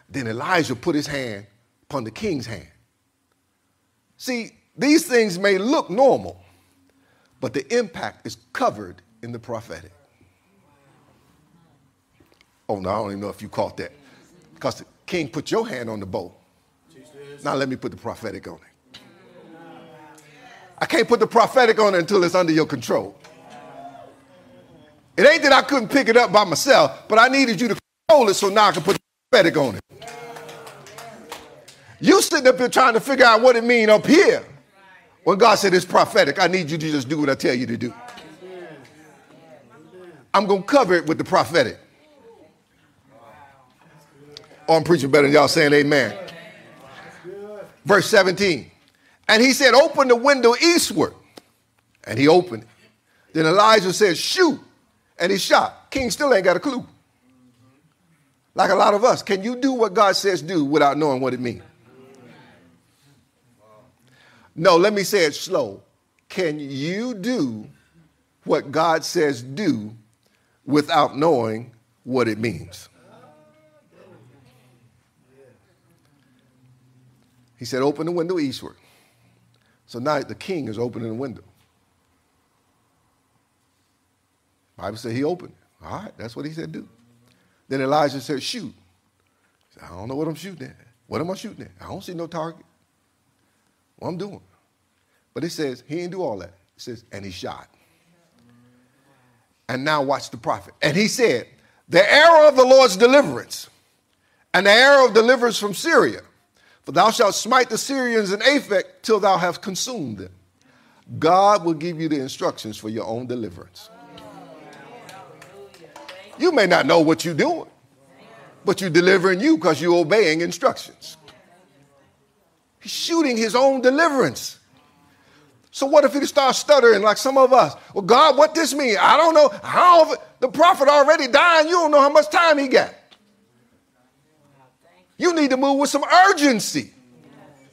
Then Elisha put his hand upon the king's hand. See, these things may look normal, but the impact is covered in the prophetic. Oh, no, I don't even know if you caught that. Because the king put your hand on the bow. Now let me put the prophetic on it. I can't put the prophetic on it until it's under your control. It ain't that I couldn't pick it up by myself, but I needed you to control it so now I can put the prophetic on it. You sitting up here trying to figure out what it mean up here. When God said it's prophetic, I need you to just do what I tell you to do. I'm going to cover it with the prophetic. Oh, I'm preaching better than y'all saying amen. Verse 17. And he said, Open the window eastward. And he opened it. Then Elisha said, Shoot. And he shot. King still ain't got a clue. Like a lot of us. Can you do what God says do without knowing what it means? No, let me say it slow. Can you do what God says do without knowing what it means? He said, Open the window eastward. So now the king is opening the window. Bible said he opened it. All right, that's what he said do. Then Elisha said, Shoot. Said, I don't know what I'm shooting at. What am I shooting at? I don't see no target. What I'm doing. But it says he didn't do all that. It says, and he shot. And now watch the prophet. And he said, The arrow of the Lord's deliverance, and the arrow of deliverance from Syria for thou shalt smite the Syrians in Aphek till thou have consumed them. God will give you the instructions for your own deliverance. You may not know what you're doing, but you're delivering you because you're obeying instructions. He's shooting his own deliverance. So what if he starts stuttering like some of us? Well, God, what this mean? I don't know. How the prophet already dying. You don't know how much time he got. You need to move with some urgency.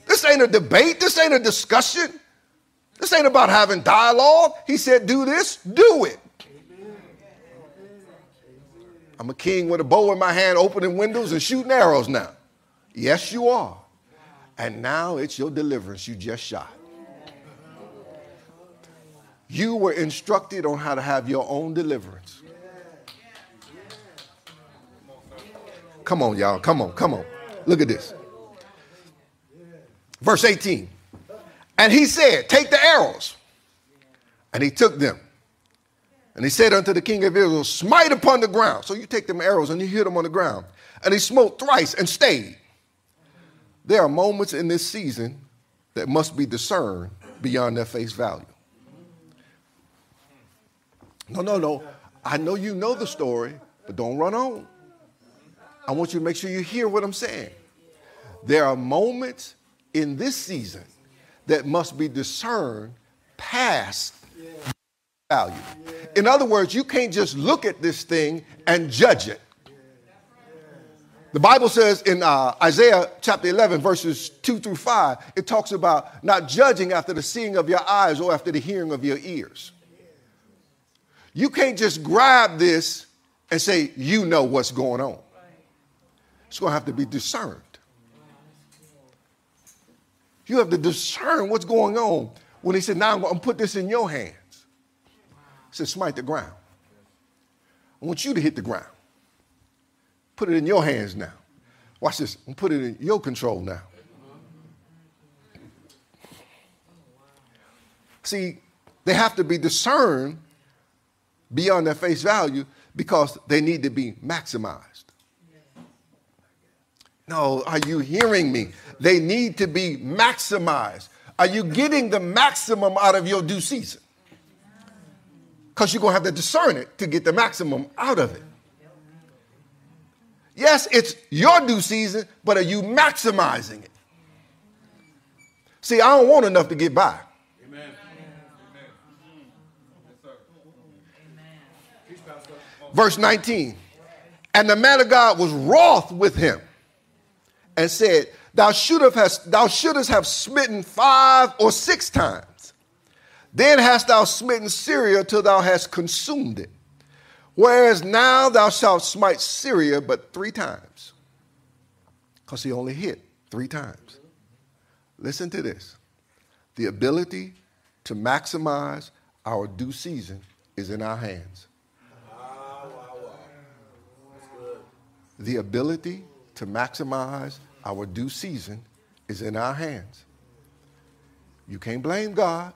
This ain't a debate. This ain't a discussion. This ain't about having dialogue. He said, Do this, do it. I'm a king with a bow in my hand, opening windows and shooting arrows now. Yes, you are. And now it's your deliverance you just shot. You were instructed on how to have your own deliverance. Come on, y'all. Come on, come on. Look at this. Verse 18. And he said, Take the arrows. And he took them. And he said unto the king of Israel, Smite upon the ground. So you take them arrows and you hit them on the ground. And he smote thrice and stayed. There are moments in this season that must be discerned beyond their face value. No, no, no. I know you know the story, but don't run on. I want you to make sure you hear what I'm saying. There are moments in this season that must be discerned past value. In other words, you can't just look at this thing and judge it. The Bible says in uh, Isaiah chapter 11, verses 2 through 5, it talks about not judging after the seeing of your eyes or after the hearing of your ears. You can't just grab this and say, you know what's going on. It's going to have to be discerned. You have to discern what's going on. When he said, Now I'm going to put this in your hands, he said, Smite the ground. I want you to hit the ground. Put it in your hands now. Watch this. I'm put it in your control now. See, they have to be discerned beyond their face value because they need to be maximized. No, are you hearing me? They need to be maximized. Are you getting the maximum out of your due season? Because you're going to have to discern it to get the maximum out of it. Yes, it's your due season, but are you maximizing it? See, I don't want enough to get by. Amen. Verse 19. And the man of God was wroth with him and said, Thou shouldst have, thou shouldst have smitten five or six times. Then hast thou smitten Syria till thou hast consumed it. Whereas now thou shalt smite Syria but three times. Because he only hit three times. Listen to this the ability to maximize our due season is in our hands. Ah, the ability to maximize our due season is in our hands. You can't blame God.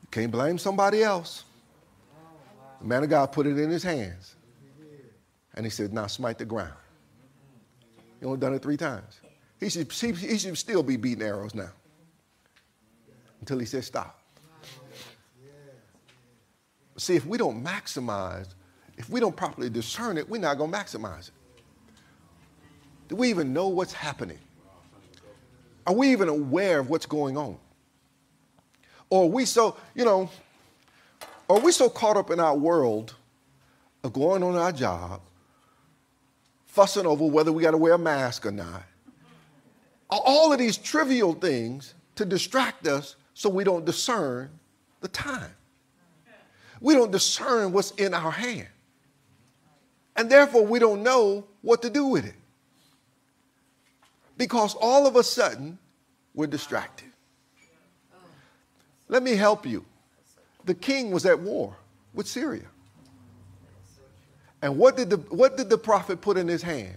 You can't blame somebody else. The man of God put it in his hands. And he said, Now smite the ground. He only done it three times. He should, he, he should still be beating arrows now. Until he said, Stop. See, if we don't maximize, if we don't properly discern it, we're not going to maximize it. Do we even know what's happening? Are we even aware of what's going on? Or are we so, you know, are we so caught up in our world of going on our job, fussing over whether we got to wear a mask or not? All of these trivial things to distract us so we don't discern the time. We don't discern what's in our hand. And therefore, we don't know what to do with it. Because all of a sudden, we're distracted. Let me help you the king was at war with Syria. And what did the, what did the prophet put in his hand?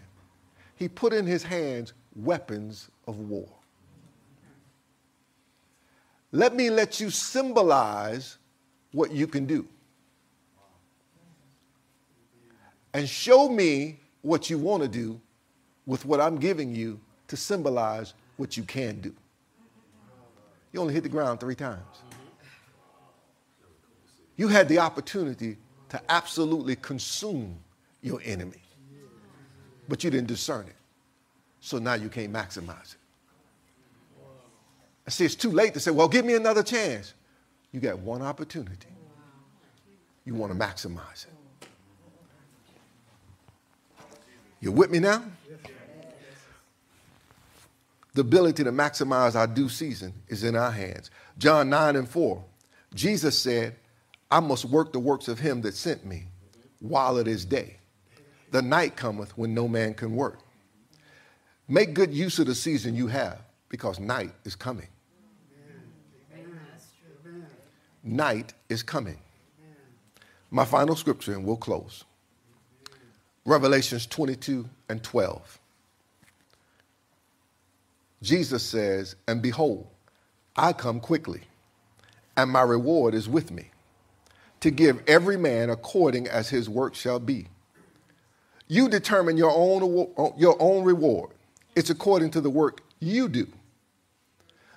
He put in his hands weapons of war. Let me let you symbolize what you can do. And show me what you want to do with what I'm giving you to symbolize what you can do. You only hit the ground three times. You had the opportunity to absolutely consume your enemy, but you didn't discern it. So now you can't maximize it. I see, it's too late to say, well, give me another chance. You got one opportunity. You want to maximize it. You with me now? The ability to maximize our due season is in our hands. John 9 and 4, Jesus said, I must work the works of him that sent me while it is day. The night cometh when no man can work. Make good use of the season you have because night is coming. Night is coming. My final scripture, and we'll close. Revelations 22 and 12. Jesus says, And behold, I come quickly, and my reward is with me to give every man according as his work shall be. You determine your own, your own reward. It's according to the work you do.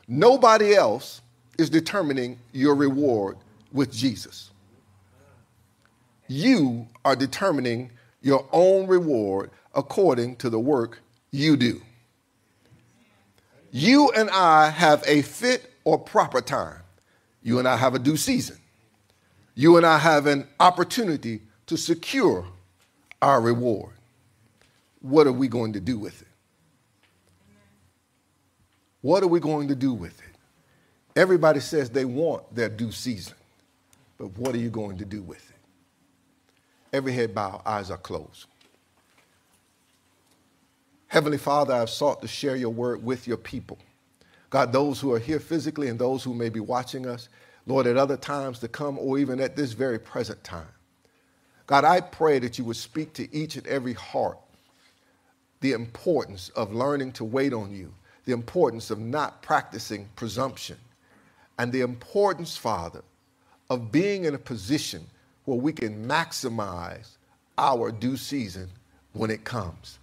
Nobody else is determining your reward with Jesus. You are determining your own reward according to the work you do. You and I have a fit or proper time. You and I have a due season you and I have an opportunity to secure our reward. What are we going to do with it? What are we going to do with it? Everybody says they want their due season, but what are you going to do with it? Every head bow, eyes are closed. Heavenly Father, I've sought to share your word with your people. God, those who are here physically and those who may be watching us, Lord, at other times to come or even at this very present time. God, I pray that you would speak to each and every heart the importance of learning to wait on you, the importance of not practicing presumption, and the importance, Father, of being in a position where we can maximize our due season when it comes.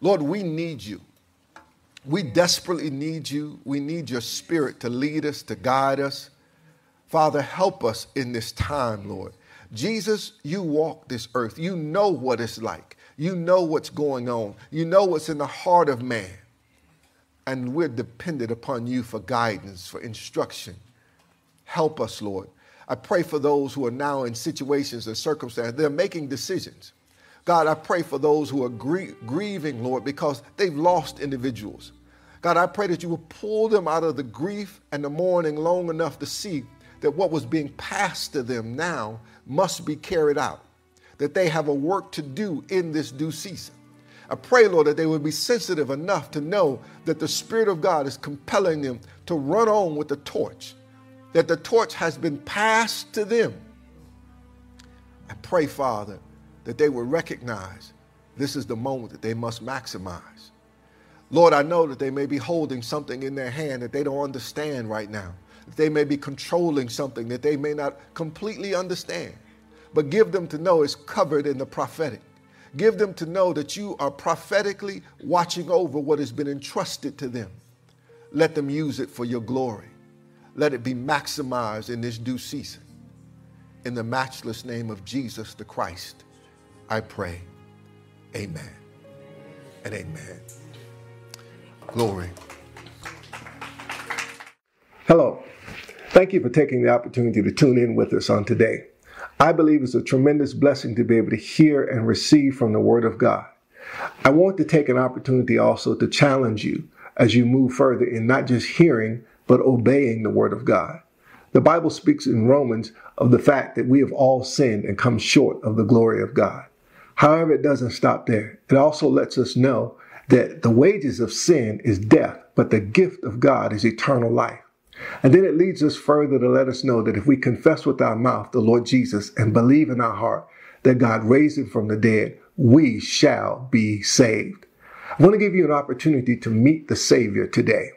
Lord, we need you. We desperately need you. We need your spirit to lead us, to guide us. Father, help us in this time, Lord. Jesus, you walk this earth. You know what it's like. You know what's going on. You know what's in the heart of man. And we're dependent upon you for guidance, for instruction. Help us, Lord. I pray for those who are now in situations and circumstances. They're making decisions. God, I pray for those who are grie- grieving, Lord, because they've lost individuals. God, I pray that you will pull them out of the grief and the mourning long enough to see that what was being passed to them now must be carried out, that they have a work to do in this due season. I pray, Lord, that they would be sensitive enough to know that the Spirit of God is compelling them to run on with the torch, that the torch has been passed to them. I pray, Father, that they will recognize this is the moment that they must maximize. Lord, I know that they may be holding something in their hand that they don't understand right now. That They may be controlling something that they may not completely understand. But give them to know it's covered in the prophetic. Give them to know that you are prophetically watching over what has been entrusted to them. Let them use it for your glory. Let it be maximized in this due season. In the matchless name of Jesus the Christ, I pray. Amen and amen. Glory. Hello. Thank you for taking the opportunity to tune in with us on today. I believe it's a tremendous blessing to be able to hear and receive from the Word of God. I want to take an opportunity also to challenge you as you move further in not just hearing, but obeying the Word of God. The Bible speaks in Romans of the fact that we have all sinned and come short of the glory of God. However, it doesn't stop there. It also lets us know that the wages of sin is death, but the gift of God is eternal life. And then it leads us further to let us know that if we confess with our mouth the Lord Jesus and believe in our heart that God raised him from the dead, we shall be saved. I want to give you an opportunity to meet the Savior today,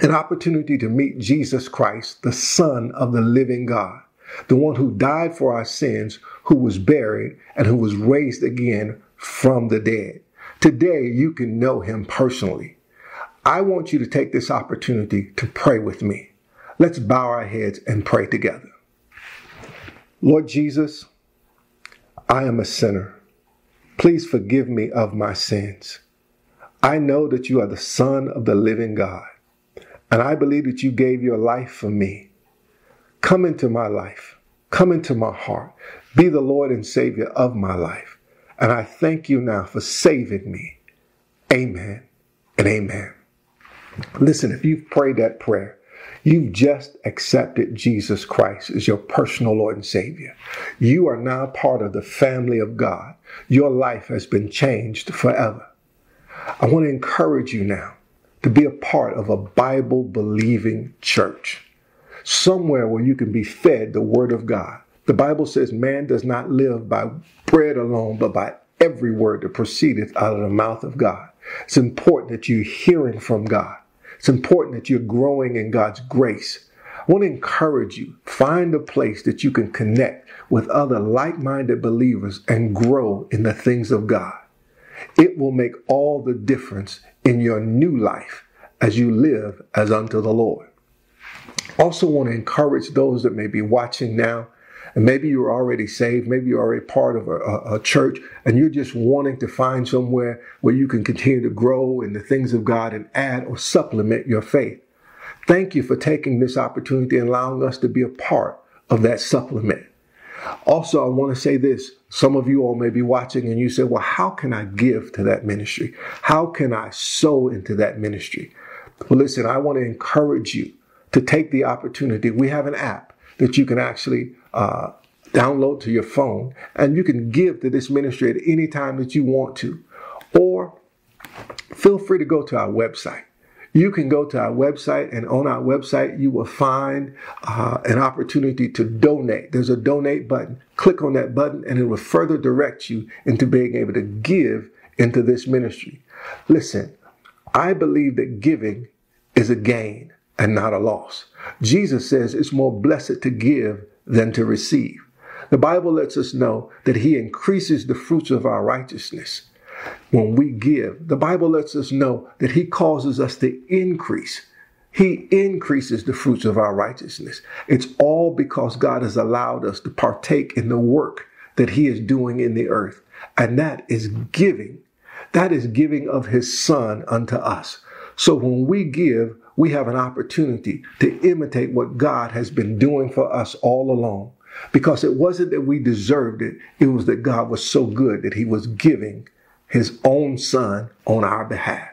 an opportunity to meet Jesus Christ, the Son of the living God, the one who died for our sins, who was buried, and who was raised again from the dead. Today, you can know him personally. I want you to take this opportunity to pray with me. Let's bow our heads and pray together. Lord Jesus, I am a sinner. Please forgive me of my sins. I know that you are the Son of the living God, and I believe that you gave your life for me. Come into my life. Come into my heart. Be the Lord and Savior of my life. And I thank you now for saving me. Amen and amen. Listen, if you've prayed that prayer, you've just accepted Jesus Christ as your personal Lord and Savior. You are now part of the family of God. Your life has been changed forever. I want to encourage you now to be a part of a Bible believing church, somewhere where you can be fed the Word of God. The Bible says man does not live by bread alone, but by every word that proceedeth out of the mouth of God. It's important that you're hearing from God. It's important that you're growing in God's grace. I want to encourage you, find a place that you can connect with other like minded believers and grow in the things of God. It will make all the difference in your new life as you live as unto the Lord. Also, want to encourage those that may be watching now and maybe you're already saved, maybe you're already part of a, a, a, church, and you're just wanting to find somewhere where you can continue to grow in the things of God and add or supplement your faith. Thank you for taking this opportunity and allowing us to be a part of that supplement. Also, I want to say this. Some of you all may be watching and you say, well, how can I give to that ministry? How can I sow into that ministry? Well, listen, I want to encourage you to take the opportunity. We have an app that you can actually uh, download to your phone, and you can give to this ministry at any time that you want to. Or feel free to go to our website. You can go to our website, and on our website, you will find uh, an opportunity to donate. There's a donate button. Click on that button, and it will further direct you into being able to give into this ministry. Listen, I believe that giving is a gain and not a loss. Jesus says it's more blessed to give than to receive. The Bible lets us know that He increases the fruits of our righteousness when we give. The Bible lets us know that He causes us to increase. He increases the fruits of our righteousness. It's all because God has allowed us to partake in the work that He is doing in the earth. And that is giving. That is giving of His Son unto us. So when we give, we have an opportunity to imitate what God has been doing for us all along. Because it wasn't that we deserved it, it was that God was so good that He was giving His own Son on our behalf.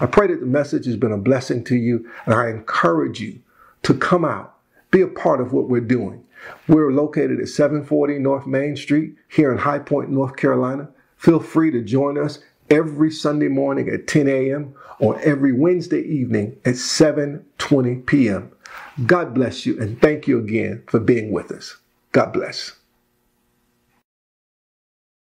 I pray that the message has been a blessing to you, and I encourage you to come out, be a part of what we're doing. We're located at 740 North Main Street here in High Point, North Carolina. Feel free to join us every Sunday morning at 10 a.m. or every Wednesday evening at 7:20 p.m. God bless you and thank you again for being with us. God bless.